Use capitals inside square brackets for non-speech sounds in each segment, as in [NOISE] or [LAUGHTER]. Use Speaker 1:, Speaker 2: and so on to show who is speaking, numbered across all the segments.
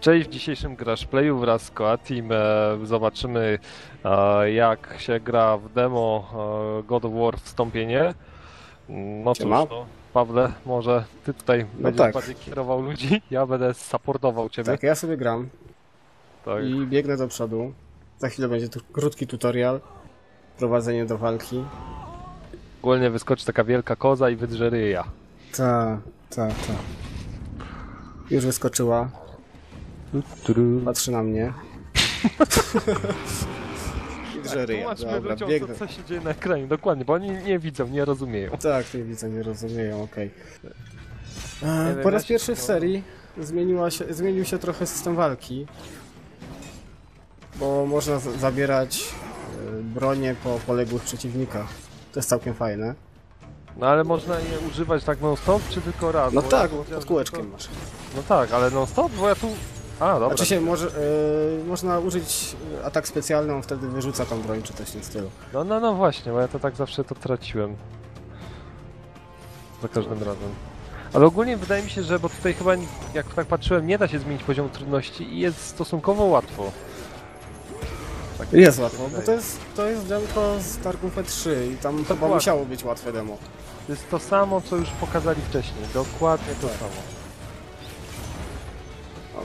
Speaker 1: Cześć, w dzisiejszym Crash Playu wraz z Koatim e, zobaczymy e, jak się gra w demo e, God of War Wstąpienie. No cóż,
Speaker 2: Siema.
Speaker 1: no, Pawle, może ty tutaj będziesz
Speaker 2: tak.
Speaker 1: bardziej kierował ludzi, [LAUGHS] ja będę supportował ciebie.
Speaker 2: Tak, ja sobie gram
Speaker 1: Tak.
Speaker 2: i biegnę do przodu. Za chwilę będzie tu krótki tutorial. Prowadzenie do walki.
Speaker 1: Ogólnie wyskoczy taka wielka koza i wydrze ryja.
Speaker 2: Ta, ta, ta. Już wyskoczyła. Patrzy na mnie. [LAUGHS] I drze ryja.
Speaker 1: Tłumaczmy
Speaker 2: Dobra,
Speaker 1: ludziom,
Speaker 2: biegnę.
Speaker 1: co, co się dzieje na ekranie, dokładnie, bo oni nie widzą, nie rozumieją.
Speaker 2: Tak, nie widzę, nie rozumieją, okej.
Speaker 1: Nie
Speaker 2: E, Po
Speaker 1: ja
Speaker 2: raz pierwszy w serii zmieniła się, zmienił się trochę system walki. Bo można zabierać e, bronię po poległych przeciwnikach. To jest całkiem fajne.
Speaker 1: No ale można je używać tak non-stop, czy tylko raz?
Speaker 2: No tak,
Speaker 1: ja
Speaker 2: pod kółeczkiem
Speaker 1: tylko-
Speaker 2: masz.
Speaker 1: No tak, ale non-stop, bo ja tu... A, dobra.
Speaker 2: Znaczy się, może, e, można użyć e, atak specjalny, on wtedy wyrzuca tą broń, czy coś w tym stylu.
Speaker 1: No, no, no właśnie, bo ja to tak zawsze to traciłem. Za każdym razem. Ale ogólnie wydaje mi się, że, bo tutaj chyba, jak tak patrzyłem, nie da się zmienić poziomu trudności i jest stosunkowo łatwo. Tak
Speaker 2: Jest łatwo, bo to jest, to jest demko z Tarków E3 i tam chyba
Speaker 1: Dokładnie.
Speaker 2: musiało być łatwe demo.
Speaker 1: To jest to samo, co już pokazali wcześniej. Dokładnie to
Speaker 2: Tak.
Speaker 1: samo.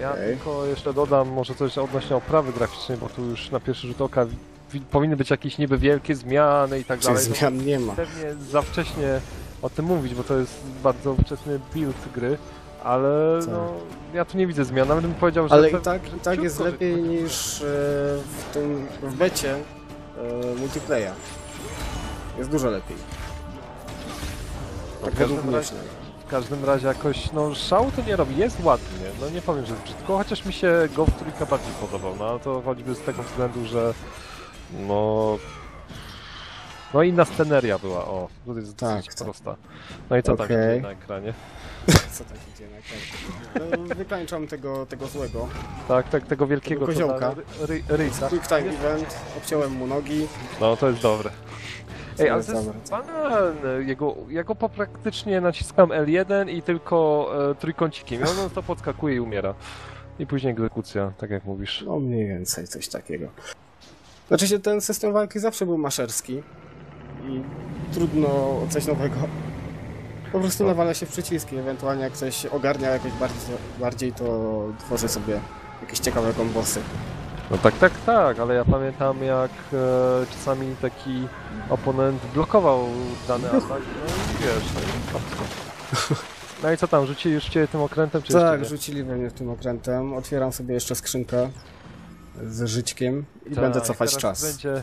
Speaker 1: Ja
Speaker 2: Okej.
Speaker 1: tylko jeszcze dodam może coś odnośnie oprawy graficznej, bo tu już na pierwszy rzut oka wi- powinny być jakieś niby wielkie zmiany i tak
Speaker 2: Czyli
Speaker 1: dalej. No,
Speaker 2: zmian nie ma.
Speaker 1: pewnie za wcześnie o tym mówić, bo to jest bardzo wczesny build gry, ale
Speaker 2: Tak.
Speaker 1: no, ja tu nie widzę zmian. Nawet bym powiedział, że
Speaker 2: Ale i tak, i tak jest lepiej niż e, w tym w becie e, multiplayer. Jest dużo lepiej. Tak
Speaker 1: każdym razie. W każdym razie jakoś, no szału to nie robi, jest ładnie, no nie powiem, że jest brzydko, chociaż mi się go w trójkę bardziej podobał, no ale to choćby z tego względu, że no... No inna sceneria była, o, to jest
Speaker 2: Tak,
Speaker 1: dosyć
Speaker 2: tak.
Speaker 1: prosta. No i co tam
Speaker 2: Okej.
Speaker 1: dzieje na ekranie? [LAUGHS]
Speaker 2: Co tak idzie na ekranie? No, Wykańczam tego, tego złego.
Speaker 1: Tak, tak, tego wielkiego
Speaker 2: Tego koziołka.
Speaker 1: ryjca.
Speaker 2: Quick time event, obciąłem mu nogi.
Speaker 1: No to jest dobre. Ej, ale to jest banalne. Jego, ja go praktycznie naciskam L1 i tylko e, trójkącikiem. I on to podskakuje i umiera. I później egzekucja, tak jak mówisz.
Speaker 2: No mniej więcej coś takiego. Znaczy się ten system walki zawsze był maszerski i trudno coś nowego. Po prostu
Speaker 1: No.
Speaker 2: nawala się w przyciski, ewentualnie jak ktoś ogarnia jakoś bardziej, bardziej to tworzy sobie jakieś ciekawe kombosy.
Speaker 1: No tak, tak, tak, ale ja pamiętam jak e, czasami taki oponent blokował dany [LAUGHS] atak, no i wiesz, no i. [LAUGHS] No i co tam, rzucili już cię tym okrętem, czy
Speaker 2: Tak,
Speaker 1: jeszcze
Speaker 2: rzucili we mnie tym okrętem. Otwieram sobie jeszcze skrzynkę z żyćkiem i
Speaker 1: nie?
Speaker 2: będę
Speaker 1: Tak,
Speaker 2: cofać czas.
Speaker 1: Będzie...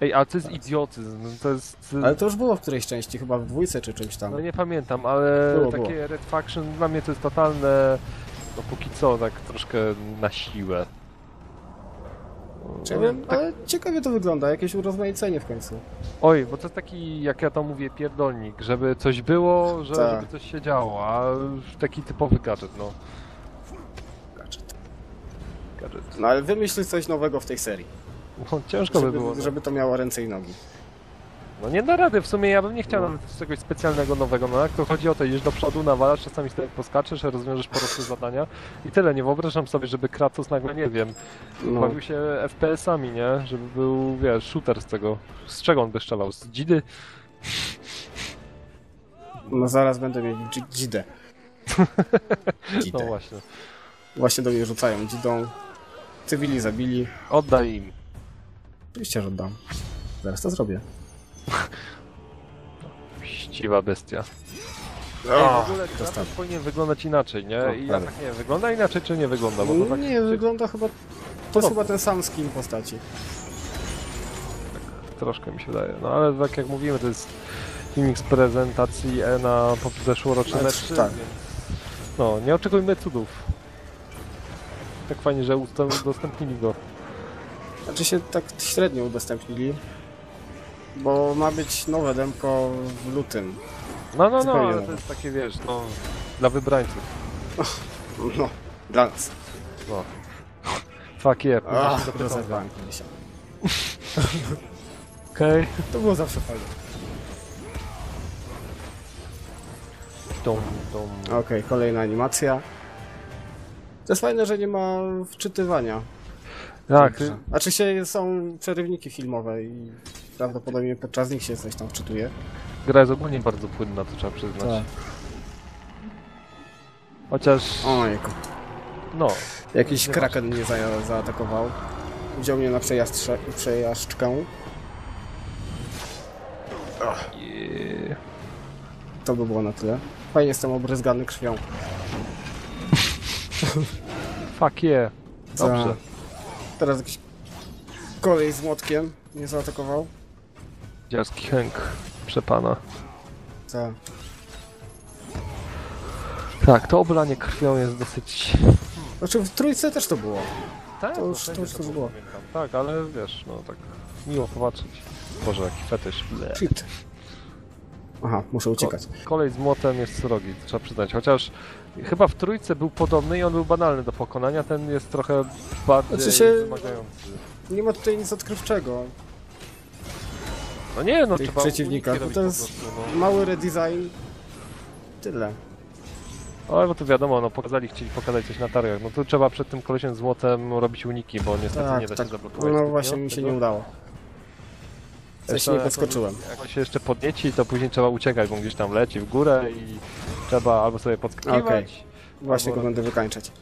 Speaker 1: Ej, ale to jest idiotyzm, to jest...
Speaker 2: Ale to już było w którejś części, chyba w dwójce czy czymś tam.
Speaker 1: No nie pamiętam, ale
Speaker 2: Było,
Speaker 1: takie
Speaker 2: było.
Speaker 1: Red Faction dla mnie to jest totalne, no póki co, tak troszkę na siłę.
Speaker 2: Wiem,
Speaker 1: tak,
Speaker 2: ale ciekawie to wygląda, jakieś urozmaicenie w końcu.
Speaker 1: Oj, bo to jest taki, jak ja to mówię, pierdolnik, żeby coś było, że,
Speaker 2: Tak.
Speaker 1: żeby coś się działo, a taki typowy gadżet, no. Gadżet.
Speaker 2: No ale wymyśl coś nowego w tej serii,
Speaker 1: No, ciężko by
Speaker 2: żeby,
Speaker 1: było. no.
Speaker 2: żeby to miało ręce i nogi.
Speaker 1: No nie da rady, w sumie ja bym nie chciał
Speaker 2: No.
Speaker 1: nawet czegoś specjalnego nowego, no jak to chodzi o to, idziesz do przodu, nawalasz, czasami sobie poskaczesz, rozwiążesz po prostu zadania i tyle, nie wyobrażam sobie, żeby Kratos nagle, nie wiem,
Speaker 2: No.
Speaker 1: bawił się FPS-ami, nie? Żeby był, wiesz, shooter z tego. Z czego on by strzelał? Z dzidy?
Speaker 2: No zaraz będę mieć dzi- dzidę. [LAUGHS]
Speaker 1: No
Speaker 2: Dzidę.
Speaker 1: właśnie.
Speaker 2: Właśnie do mnie rzucają dzidą. Cywili zabili.
Speaker 1: Oddaj im.
Speaker 2: Oczywiście, że oddam. Zaraz to zrobię.
Speaker 1: Ściwa bestia. Ej, w
Speaker 2: O,
Speaker 1: ogóle
Speaker 2: dostałem.
Speaker 1: Kratos powinien wyglądać inaczej, nie? I ja
Speaker 2: prawie.
Speaker 1: tak nie wiem, wygląda inaczej czy nie wygląda? Bo to tak
Speaker 2: nie, wygląda chyba... To jest chyba ten sam skin postaci.
Speaker 1: troszkę mi się wydaje. No ale tak jak mówimy, to jest filmik z prezentacji E na zeszłoroczny
Speaker 2: Ale
Speaker 1: mecz.
Speaker 2: tak.
Speaker 1: więc No, nie oczekujmy cudów. Tak fajnie, że usta- udostępnili go.
Speaker 2: Znaczy się tak średnio udostępnili. Bo ma być nowe demko w lutym.
Speaker 1: No, no, no,
Speaker 2: Zupełnie
Speaker 1: ale
Speaker 2: nowe.
Speaker 1: to jest takie, wiesz, no, dla wybrańców. [LAUGHS]
Speaker 2: No, dla nas.
Speaker 1: No. Fuck yeah, pytania.
Speaker 2: rozerwałem kolesia.
Speaker 1: Okej.
Speaker 2: To było zawsze fajne.
Speaker 1: Dum, dum.
Speaker 2: Okej, kolejna animacja. To jest fajne, że nie ma wczytywania.
Speaker 1: Tak,
Speaker 2: Dobrze. Znaczy się są przerywniki filmowe i prawdopodobnie podczas nich się coś tam wczytuje.
Speaker 1: gra jest ogólnie bardzo płynna, to trzeba przyznać.
Speaker 2: Tak.
Speaker 1: Chociaż,
Speaker 2: Ojku.
Speaker 1: no,
Speaker 2: Jakiś
Speaker 1: Nie
Speaker 2: kraken mnie za zaatakował. Wziął mnie na przejażdżkę.
Speaker 1: je-
Speaker 2: To by było na tyle. Fajnie jestem obryzgany krwią.
Speaker 1: fuck yeah. Dobrze.
Speaker 2: Za- Teraz jakiś kolej z młotkiem mnie zaatakował.
Speaker 1: Dziarski Henk, przepana.
Speaker 2: Za...
Speaker 1: Tak, to oblanie krwią jest dosyć...
Speaker 2: Znaczy w trójce też to było.
Speaker 1: Tak,
Speaker 2: To już-
Speaker 1: wszędzie
Speaker 2: to już to było.
Speaker 1: pamiętam. Tak, ale wiesz, no tak miło popatrzeć. Boże, jaki fetysz. Ble.
Speaker 2: Shit. Aha, muszę uciekać.
Speaker 1: Kolej z młotem jest srogi, trzeba przyznać. Chociaż chyba w trójce był podobny i on był banalny do pokonania, ten jest trochę bardziej
Speaker 2: Znaczy się-
Speaker 1: wymagający.
Speaker 2: Nie ma tutaj nic odkrywczego.
Speaker 1: No nie, no
Speaker 2: Tych
Speaker 1: trzeba robić
Speaker 2: to jest-
Speaker 1: prostu, no.
Speaker 2: Mały redesign. Tyle.
Speaker 1: Ale bo to wiadomo, no pokazali, chcieli pokazać coś na targach. No to trzeba przed tym kolesiem z młotem robić uniki, bo niestety nie
Speaker 2: Tak,
Speaker 1: da
Speaker 2: tak.
Speaker 1: się zablokować.
Speaker 2: No właśnie mi się
Speaker 1: tego.
Speaker 2: nie udało. Coś nie podskoczyłem.
Speaker 1: Jak się jeszcze podnieci, to później trzeba uciekać, bo gdzieś tam leci w górę i trzeba albo sobie podskakiwać.
Speaker 2: Okej. Właśnie go będę wykańczać.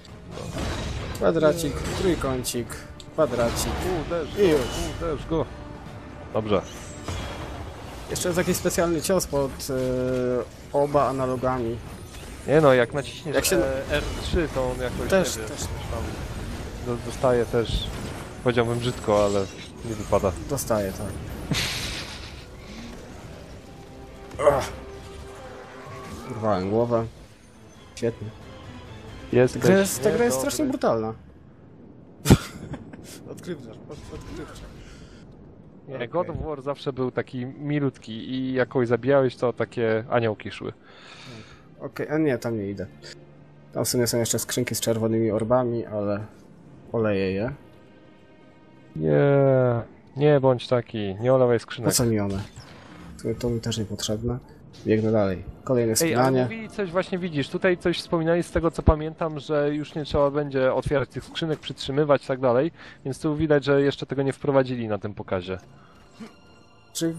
Speaker 2: Kwadracik, trójkącik, kwadracik.
Speaker 1: Uderz
Speaker 2: I już.
Speaker 1: uderz go. Dobrze.
Speaker 2: Jeszcze jest jakiś specjalny cios pod e, oba analogami.
Speaker 1: Nie no, jak naciśniesz
Speaker 2: Jak się-
Speaker 1: e, R3, to on jakoś,
Speaker 2: Też,
Speaker 1: nie wiem,
Speaker 2: też
Speaker 1: tam dostaje też, powiedziałbym brzydko, ale nie wypada.
Speaker 2: dostaję, tak. Urwałem głowę. Świetnie.
Speaker 1: Jest
Speaker 2: Ta gra jest, ta gra jest strasznie brutalna. [LAUGHS] Odkrywcza, od- odkrywcza.
Speaker 1: Nie, God of War zawsze był taki milutki i jak kogoś zabijałeś, to takie aniołki szły.
Speaker 2: Okej, a nie, tam nie idę. Tam w sumie są jeszcze skrzynki z czerwonymi orbami, ale oleję je.
Speaker 1: Nie, nie bądź taki, nie olewaj
Speaker 2: Po
Speaker 1: skrzynek.
Speaker 2: co mi one? To, to mi też niepotrzebne. Biegnę dalej. Kolejne
Speaker 1: Ej,
Speaker 2: spinanie.
Speaker 1: mówili coś, właśnie widzisz, tutaj coś wspominali z tego co pamiętam, że już nie trzeba będzie otwierać tych skrzynek, przytrzymywać i tak dalej, więc tu widać, że jeszcze tego nie wprowadzili na tym pokazie.
Speaker 2: Czy...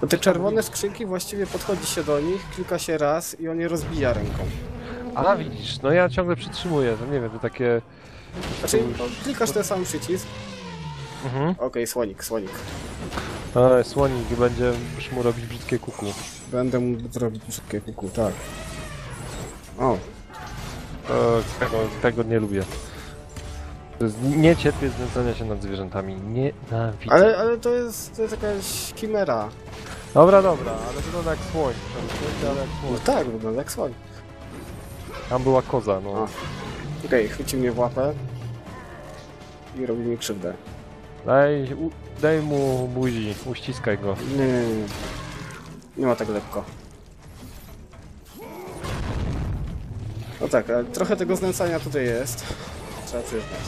Speaker 2: Bo te czerwone skrzynki właściwie podchodzi się do nich, klika się raz i on je rozbija ręką.
Speaker 1: A widzisz, no ja ciągle przytrzymuję, to nie wiem, to takie...
Speaker 2: Znaczy, no, klikasz ten sam przycisk.
Speaker 1: Mhm.
Speaker 2: Okej, słonik, słonik.
Speaker 1: Ale słonik będzie już mu robić brzydkie kuku.
Speaker 2: Będę mógł zrobić brzydkie kuku, tak. O,
Speaker 1: E, tego, tego nie lubię. To jest, nie cierpię znęcania się nad zwierzętami. Nienawidzę.
Speaker 2: ale, ale to jest, to jest jakaś chimera.
Speaker 1: Dobra, dobra, ale wygląda jak słoń. Jak
Speaker 2: No
Speaker 1: słoń.
Speaker 2: tak, wygląda jak słoń.
Speaker 1: Tam była koza, no.
Speaker 2: A. Okej, chwyci mnie w łapę i robi mi krzywdę.
Speaker 1: Daj, u, daj mu buzi, uściskaj go.
Speaker 2: Nie, nie, nie. nie. Ma tak lekko. No tak, ale trochę tego znęcania tutaj jest. Trzeba przyznać.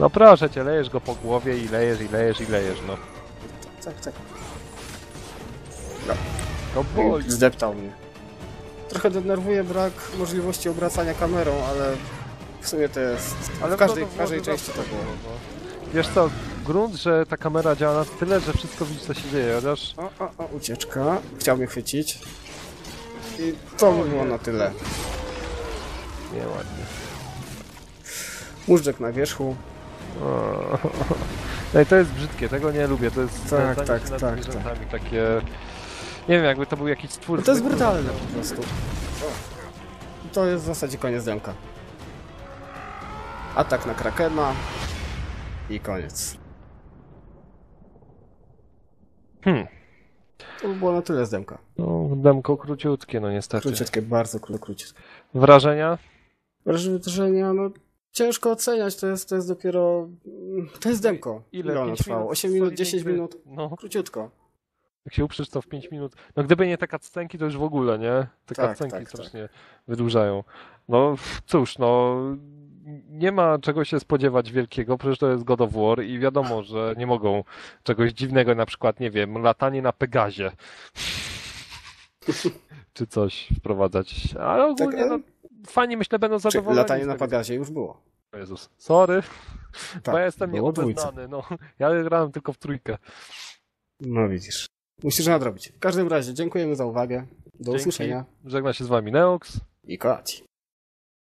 Speaker 1: No proszę cię, lejesz go po głowie i lejesz, i lejesz, i lejesz, no.
Speaker 2: Tak, tak.
Speaker 1: No boli.
Speaker 2: Zdeptał mnie. Trochę denerwuje brak możliwości obracania kamerą, ale w sumie to jest...
Speaker 1: Ale
Speaker 2: w każdej,
Speaker 1: to-
Speaker 2: w każdej
Speaker 1: to
Speaker 2: części to było.
Speaker 1: Wiesz co, grunt, że ta kamera działa na tyle, że wszystko widzi co się dzieje, chociaż...
Speaker 2: O, o, o, ucieczka. Chciał mnie chwycić. I to by było na tyle.
Speaker 1: Nieładnie.
Speaker 2: Móżdżek na wierzchu.
Speaker 1: O. No i to jest brzydkie, tego nie lubię, to jest
Speaker 2: Tak, tak, tak,
Speaker 1: zwierzętami, takie... Nie wiem, jakby to był jakiś stwór...
Speaker 2: No to jest brutalne po prostu. To jest w zasadzie koniec demka. Atak na Krakena. I koniec.
Speaker 1: Hmm.
Speaker 2: To by było na tyle z demka.
Speaker 1: No, demko króciutkie, no niestety.
Speaker 2: Króciutkie, bardzo kró- króciutkie.
Speaker 1: Wrażenia?
Speaker 2: Wrażenia, no ciężko oceniać, to jest, to jest dopiero... To jest demko.
Speaker 1: Ile?
Speaker 2: Ile ono trwało?
Speaker 1: minut?
Speaker 2: 8 minut,
Speaker 1: Solidnej
Speaker 2: 10
Speaker 1: gry.
Speaker 2: minut?
Speaker 1: No,
Speaker 2: Króciutko.
Speaker 1: jak się uprzesz to w 5 minut. No gdyby nie te cutscenki, to już w ogóle, nie? Te
Speaker 2: Tak,
Speaker 1: cutscenki
Speaker 2: tak,
Speaker 1: strasznie wydłużają. No cóż, no nie ma czego się spodziewać wielkiego, przecież to jest God of War i wiadomo, że nie mogą czegoś dziwnego, na przykład, nie wiem, latanie na Pegazie. [LAUGHS] Czy coś wprowadzać. Ale ogólnie,
Speaker 2: Tak,
Speaker 1: no, fani myślę będą zadowoleni.
Speaker 2: latanie na
Speaker 1: tego.
Speaker 2: Pagazie już było.
Speaker 1: O Jezus, sorry,
Speaker 2: Tak,
Speaker 1: bo ja jestem nieobeznany, no. Ja grałem tylko w trójkę.
Speaker 2: No widzisz. Musisz nadrobić. W każdym razie dziękujemy za uwagę. Do
Speaker 1: Dzięki.
Speaker 2: usłyszenia
Speaker 1: Żegna się z wami Neox.
Speaker 2: i koaci.